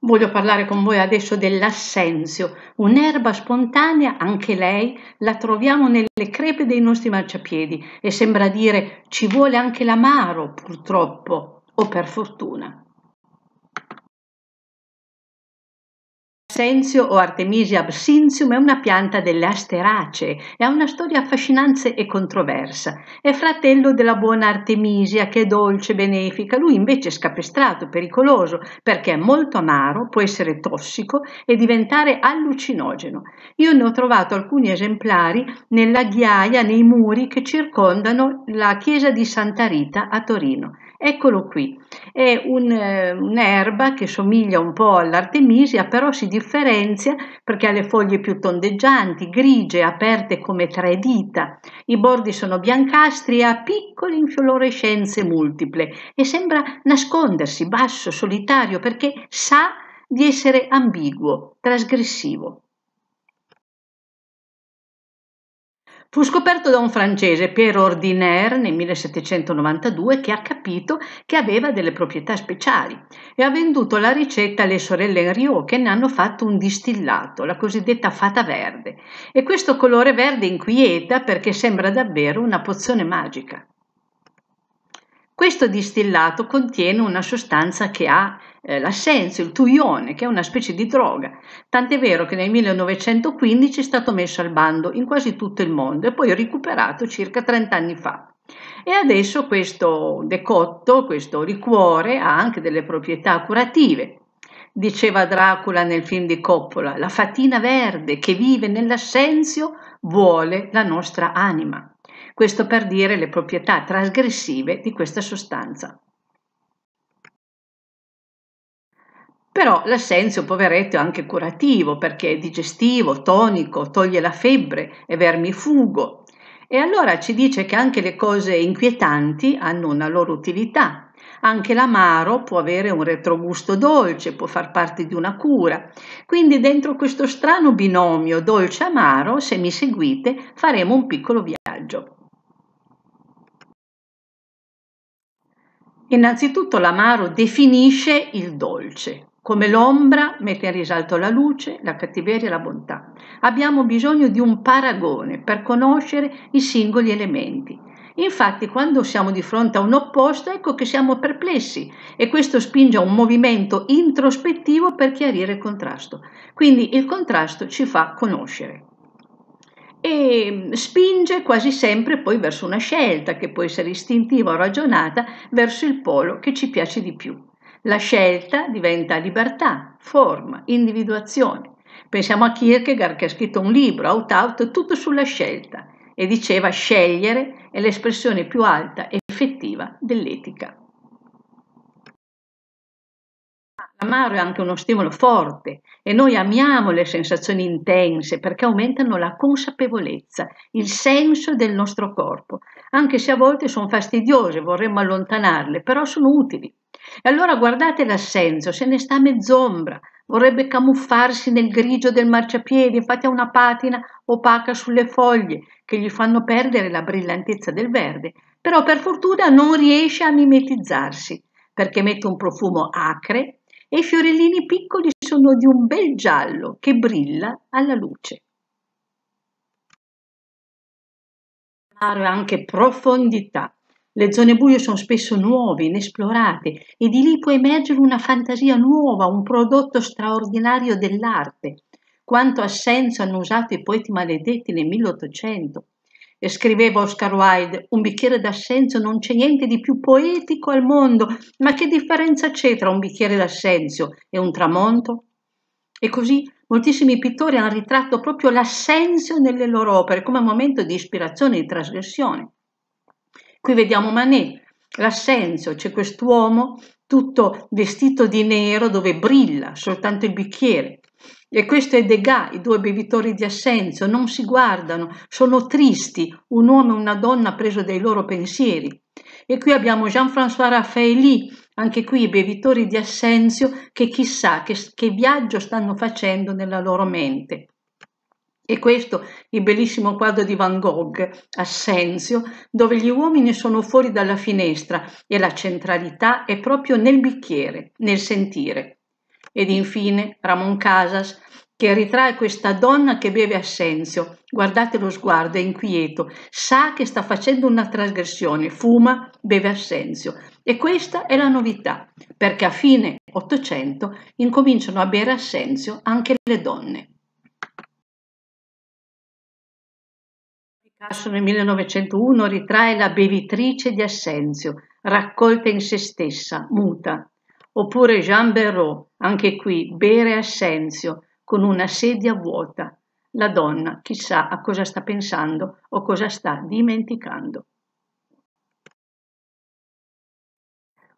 Voglio parlare con voi adesso dell'assenzio, un'erba spontanea, anche lei la troviamo nelle crepe dei nostri marciapiedi e sembra dire ci vuole anche l'amaro purtroppo o per fortuna. Sensio o Artemisia absinthium è una pianta delle asteracee e ha una storia affascinante e controversa. È fratello della buona Artemisia che è dolce, benefica, lui invece è scapestrato, pericoloso perché è molto amaro, può essere tossico e diventare allucinogeno. Io ne ho trovato alcuni esemplari nella ghiaia, nei muri che circondano la chiesa di Santa Rita a Torino. Eccolo qui, è un, eh, un'erba che somiglia un po' all'artemisia, però si differenzia perché ha le foglie più tondeggianti, grigie, aperte come tre dita. I bordi sono biancastri e ha piccole infiorescenze multiple e sembra nascondersi, basso, solitario, perché sa di essere ambiguo, trasgressivo. Fu scoperto da un francese, Pierre Ordinaire, nel 1792, che ha capito che aveva delle proprietà speciali e ha venduto la ricetta alle sorelle Henriot che ne hanno fatto un distillato, la cosiddetta fata verde. E questo colore verde inquieta perché sembra davvero una pozione magica. Questo distillato contiene una sostanza che ha eh, l'assenzio, il tuione, che è una specie di droga. Tant'è vero che nel 1915 è stato messo al bando in quasi tutto il mondo e poi recuperato circa 30 anni fa. E adesso questo decotto, questo liquore, ha anche delle proprietà curative. Diceva Dracula nel film di Coppola, la fatina verde che vive nell'assenzio vuole la nostra anima. Questo per dire le proprietà trasgressive di questa sostanza. Però l'assenzio, poveretto, è anche curativo perché è digestivo, tonico, toglie la febbre, è vermifugo. E allora ci dice che anche le cose inquietanti hanno una loro utilità. Anche l'amaro può avere un retrogusto dolce, può far parte di una cura. Quindi dentro questo strano binomio dolce-amaro, se mi seguite, faremo un piccolo viaggio. Innanzitutto l'amaro definisce il dolce. Come l'ombra mette in risalto la luce, la cattiveria e la bontà. Abbiamo bisogno di un paragone per conoscere i singoli elementi. Infatti, quando siamo di fronte a un opposto, ecco che siamo perplessi e questo spinge a un movimento introspettivo per chiarire il contrasto. Quindi il contrasto ci fa conoscere e spinge quasi sempre poi verso una scelta che può essere istintiva o ragionata verso il polo che ci piace di più. La scelta diventa libertà, forma, individuazione. Pensiamo a Kierkegaard che ha scritto un libro, Out Out, tutto sulla scelta e diceva scegliere è l'espressione più alta e effettiva dell'etica. L'amaro è anche uno stimolo forte e noi amiamo le sensazioni intense perché aumentano la consapevolezza, il senso del nostro corpo, anche se a volte sono fastidiose, vorremmo allontanarle, però sono utili. E allora guardate l'assenso, se ne sta a mezz'ombra, vorrebbe camuffarsi nel grigio del marciapiede, infatti ha una patina opaca sulle foglie che gli fanno perdere la brillantezza del verde, però per fortuna non riesce a mimetizzarsi perché mette un profumo acre e i fiorellini piccoli sono di un bel giallo che brilla alla luce. È anche profondità le zone buie sono spesso nuove, inesplorate e di lì può emergere una fantasia nuova, un prodotto straordinario dell'arte. Quanto assenso hanno usato i poeti maledetti nel 1800. E scriveva Oscar Wilde, un bicchiere d'assenzio non c'è niente di più poetico al mondo, ma che differenza c'è tra un bicchiere d'assenzio e un tramonto? E così moltissimi pittori hanno ritratto proprio l'assenzio nelle loro opere come momento di ispirazione e di trasgressione. Qui vediamo Manet, l'assenzio, c'è quest'uomo tutto vestito di nero dove brilla soltanto il bicchiere. E questo è Degas, i due bevitori di assenzio, non si guardano, sono tristi, un uomo e una donna preso dai loro pensieri. E qui abbiamo Jean-François Raffaelli, anche qui i bevitori di assenzio che chissà che, che viaggio stanno facendo nella loro mente. E questo il bellissimo quadro di Van Gogh, Assenzio, dove gli uomini sono fuori dalla finestra e la centralità è proprio nel bicchiere, nel sentire. Ed infine Ramon Casas che ritrae questa donna che beve assenzio. Guardate lo sguardo, è inquieto, sa che sta facendo una trasgressione, fuma, beve assenzio. E questa è la novità, perché a fine Ottocento incominciano a bere assenzio anche le donne. Picasso nel 1901 ritrae la bevitrice di assenzio, raccolta in se stessa, muta. Oppure Jean Berraud, anche qui, bere assenzio, con una sedia vuota. La donna chissà a cosa sta pensando o cosa sta dimenticando.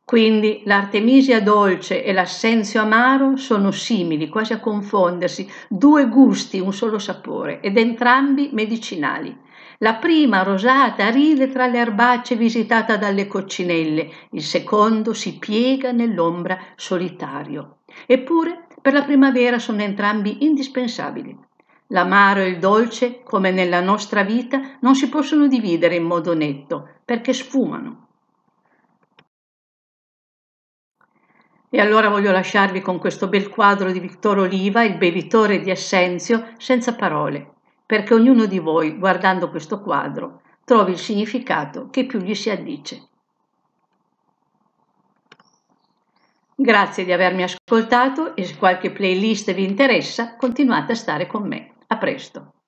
Quindi l'artemisia dolce e l'assenzio amaro sono simili, quasi a confondersi, due gusti, un solo sapore, ed entrambi medicinali. La prima, rosata, ride tra le erbacce visitata dalle coccinelle, il secondo si piega nell'ombra solitario. Eppure per la primavera sono entrambi indispensabili. L'amaro e il dolce, come nella nostra vita, non si possono dividere in modo netto, perché sfumano. E allora voglio lasciarvi con questo bel quadro di Vittor Oliva, il bevitore di Assenzio, senza parole, perché ognuno di voi, guardando questo quadro, trovi il significato che più gli si addice. Grazie di avermi ascoltato e se qualche playlist vi interessa continuate a stare con me. A presto!